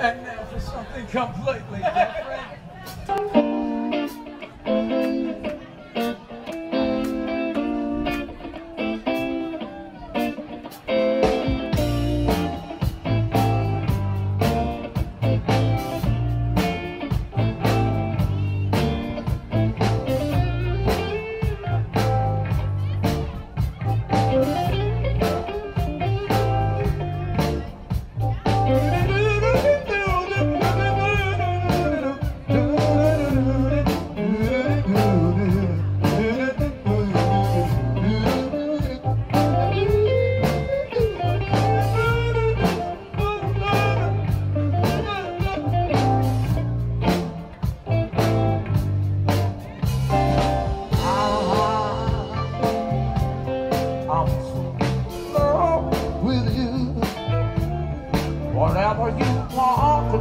And now for something completely different.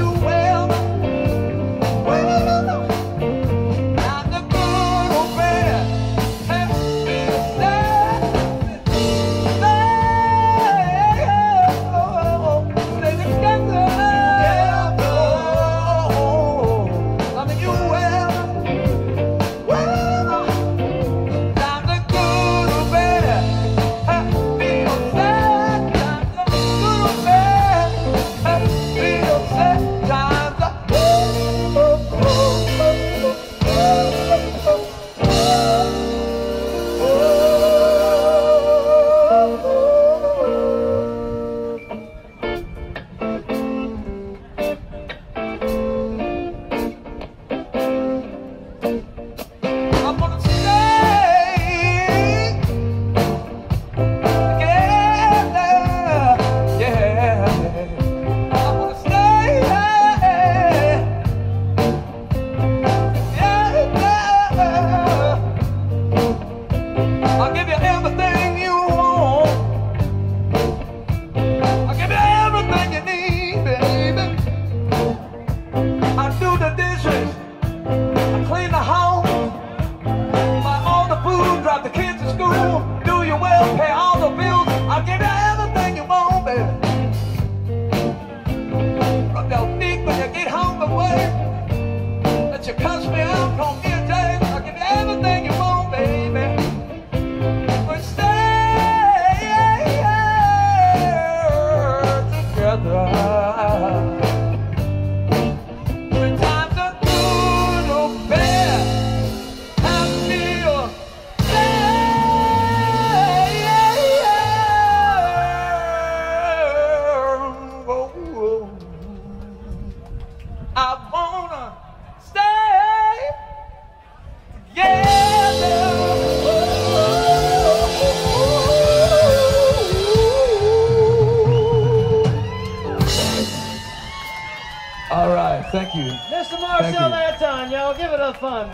you well. help. Thank you. Mr. Marcel Anton, y'all. Give it a fun.